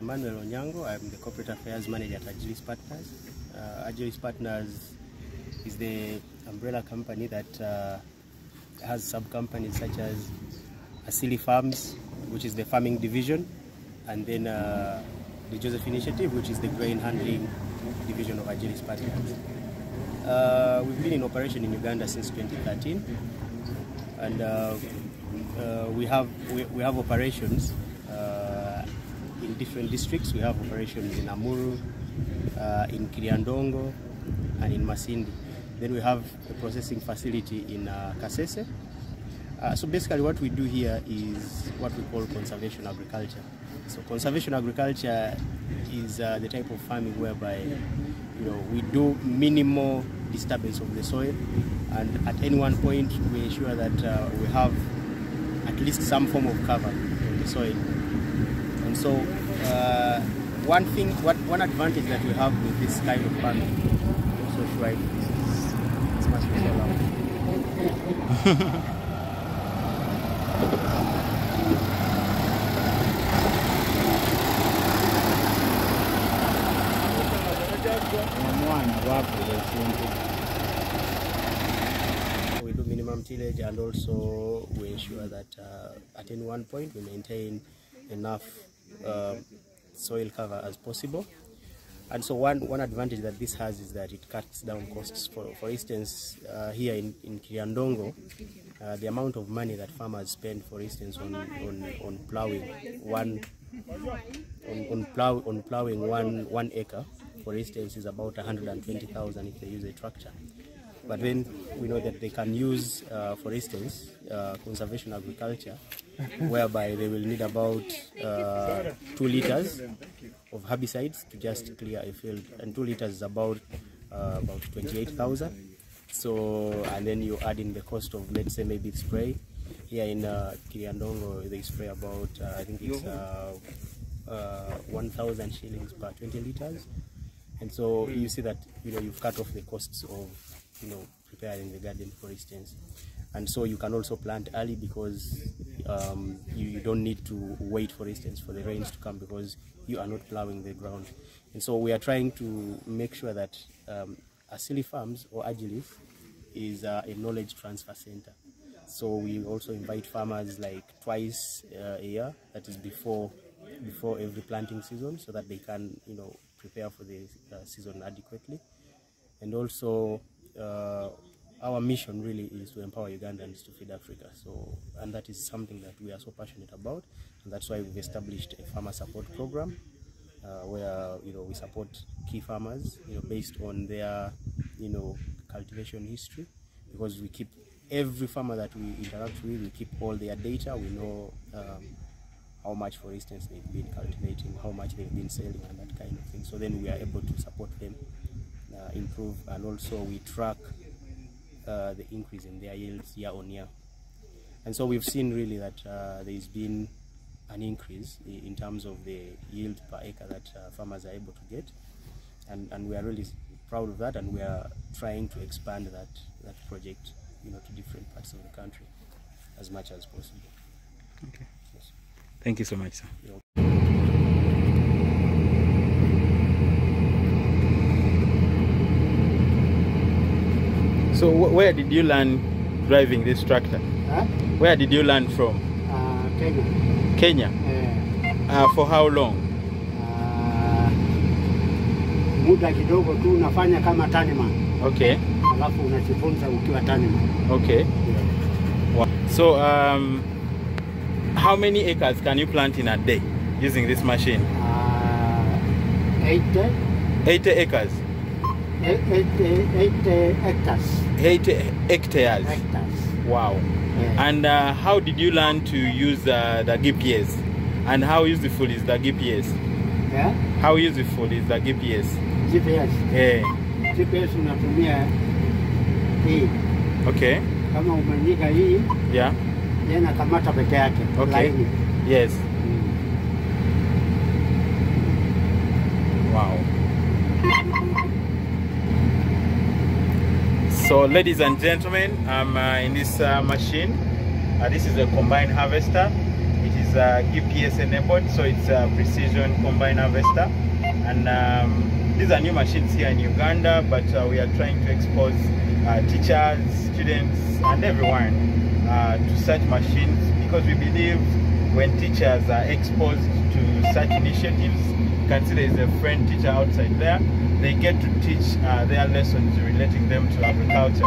Emmanuel Onyango, I'm the Corporate Affairs Manager at Agilis Partners. Uh, Agilis Partners is the umbrella company that uh, has sub-companies such as Asili Farms, which is the farming division, and then uh, the Joseph Initiative, which is the grain handling division of Agilis Partners. Uh, we've been in operation in Uganda since 2013, and uh, uh, we have we, we have operations different districts. We have operations in Amuru, uh, in Kiryandongo, and in Masindi. Then we have a processing facility in uh, Kasese. Uh, so basically, what we do here is what we call conservation agriculture. So conservation agriculture is uh, the type of farming whereby you know we do minimal disturbance of the soil, and at any one point we ensure that uh, we have at least some form of cover on the soil. And so, uh, one thing, what, one advantage that we have with this kind of farming, sure this is it's. We do minimum tillage and also we ensure that uh, at any one point we maintain enough uh, soil cover as possible. And so one, one advantage that this has is that it cuts down costs. For, for instance, uh, here in, in Kiryandongo, uh, the amount of money that farmers spend, for instance, on, on, on plowing one on, on, plow, on plowing one, one acre, for instance, is about 120,000 if they use a tractor. But then we know that they can use, uh, for instance, uh, conservation agriculture, whereby they will need about uh, two liters of herbicides to just clear a field, and two liters is about uh, about 28,000. So, and then you add in the cost of, let's say, maybe spray. Here in uh, Kiryandongo, they spray about, uh, I think it's uh, uh, 1,000 shillings per 20 liters. And so you see that you know you've cut off the costs of you know preparing the garden, for instance. And so you can also plant early because um, you, you don't need to wait, for instance, for the rains to come because you are not plowing the ground. And so we are trying to make sure that um, Asili Farms or Agilis is uh, a knowledge transfer center. So we also invite farmers like twice uh, a year, that is before before every planting season, so that they can you know prepare for the uh, season adequately. And also, uh, our mission really is to empower Ugandans to feed Africa. So, and that is something that we are so passionate about, and that's why we've established a farmer support program, uh, where you know we support key farmers, you know, based on their you know cultivation history, because we keep every farmer that we interact with, we keep all their data. We know. Um, how much, for instance, they've been cultivating, how much they've been selling, and that kind of thing. So then we are able to support them, improve, and also we track uh, the increase in their yields year on year. And so we've seen really that uh, there's been an increase in terms of the yield per acre that uh, farmers are able to get, and, and we are really proud of that, and we are trying to expand that that project, you know, to different parts of the country as much as possible. Okay. Thank you so much, sir. So wh- where did you learn driving this tractor? Huh? Where did you learn from? Uh, Kenya. Kenya. Yeah. Uh, for how long? ah, muda kidogo tu unafanya kama tanima. Okay. alafu unajifunza ukiwa tanima. Okay. Wow. So um, how many acres can you plant in a day using this machine? Uh, 80, 80 acres. 80, 80 hectares. 80 hectares. Hectares. Wow. Yeah. And uh, how did you learn to use uh, the GPS? And how useful is the GPS? yeah? How useful is the GPS? GPS. Yeah. GPS unatumia hii, Okay. kama umenyika hii Yeah. yana kamata peke yake Okay. Line. Yes. Mm. Wow. So, ladies and gentlemen, I'm uh, in this uh, machine. Uh, this is a combine harvester. It is uh, GPS enabled, so it's a precision combine harvester. And um, these are new machines here in Uganda, but uh, we are trying to expose uh, teachers, students, and everyone uh, to such machines because we believe when teachers are exposed to such initiatives, consider is a friend teacher outside there, they get to teach uh, their lessons relating them to agriculture.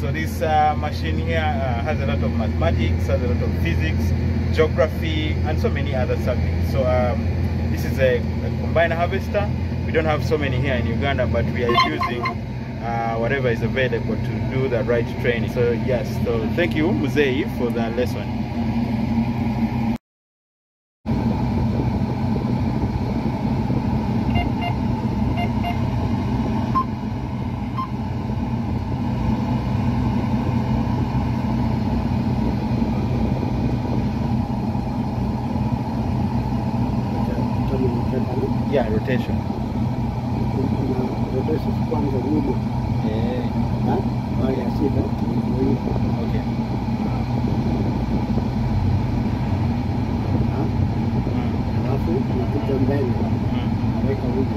So this uh, machine here uh, has a lot of mathematics, has a lot of physics, geography, and so many other subjects. So um, this is a, a combined harvester. We don't have so many here in Uganda, but we are using uh, whatever is available to do the right training. So yes, so thank you Muzei for the lesson. dulu oke kan variasi kan oke Halafu na kuja mbele aweka huko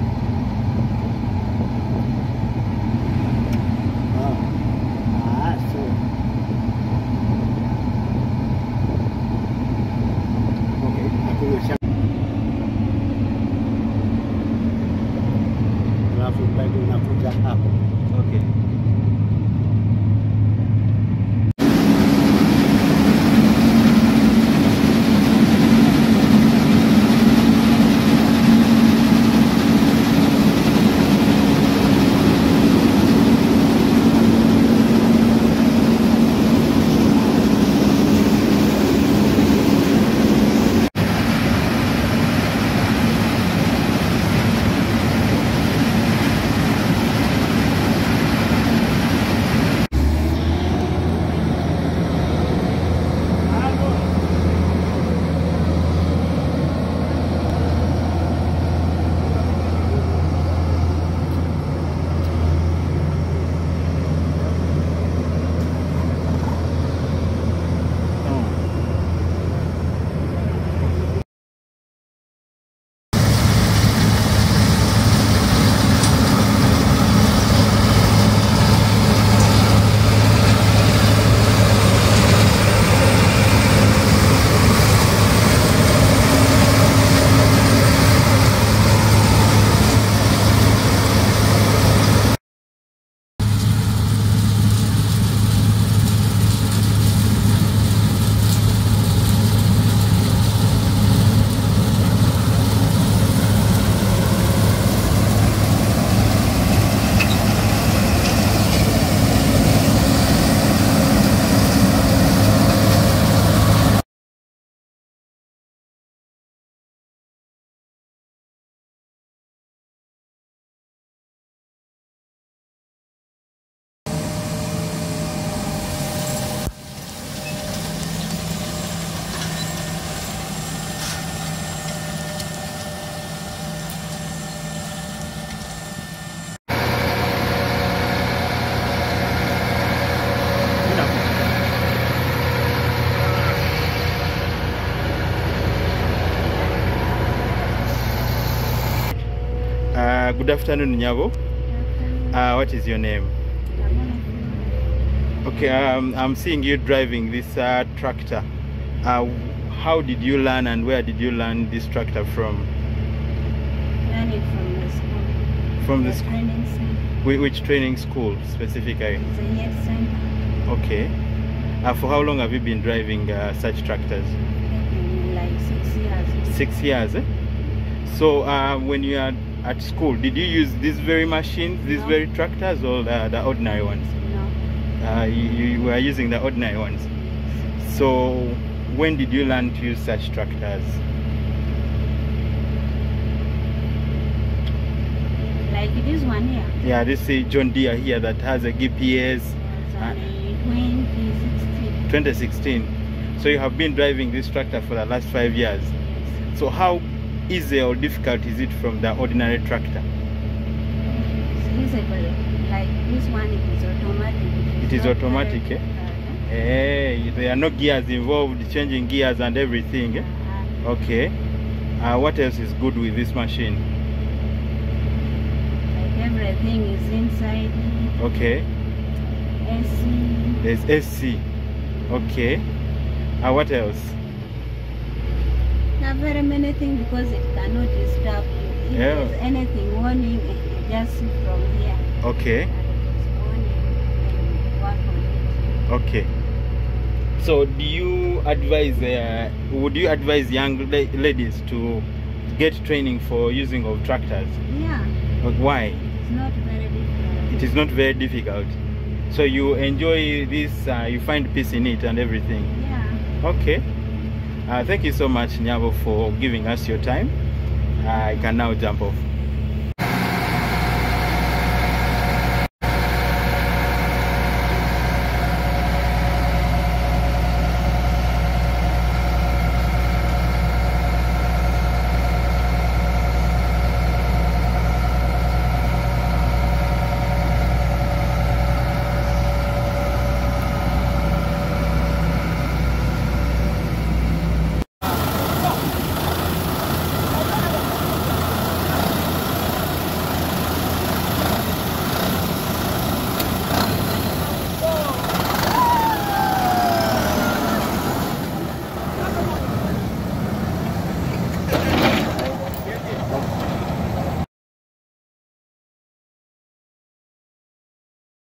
good afternoon, Nyabo. Uh, what is your name? Okay, um, I'm seeing you driving this uh, tractor. Uh, how did you learn and where did you learn this tractor from? Learn it from the school. From the the school? training center. Whi- Which training school specifically? A center. Okay. Uh, for how long have you been driving uh, such tractors? Like six years. Six years. Eh? So uh, when you are at school, did you use these very machines, these No. very tractors, or the, the ordinary ones? No. Uh, you, you were using the ordinary ones. So when did you learn to use such tractors? Like this one here. Yeah, this is John Deere here that has a GPS only 2016. 2016. So you have been driving this tractor for the last five years. So how easy or difficult is it from the ordinary tractor? It's easable. Like this one, it is automatic. It is not automatic, eh? uh, Hey, there are no gears involved, changing gears and everything. Eh? uh, Okay. Uh, what else is good with this machine? Like everything is inside. Okay. AC. There's SC. Okay. Uh, what else? Not very many things because it cannot disturb you. If Yeah. there's anything warning, just from here. Okay. it is warning and work on it. Okay. So, do you advise? Uh, would you advise young la- ladies to get training for using of tractors? Yeah, Uh, Why? it's not very difficult. It is not very difficult. So you enjoy this. Uh, you find peace in it and everything. Yeah. Okay. Uh, thank you so much, Nyabo, for giving us your time. I can now jump off.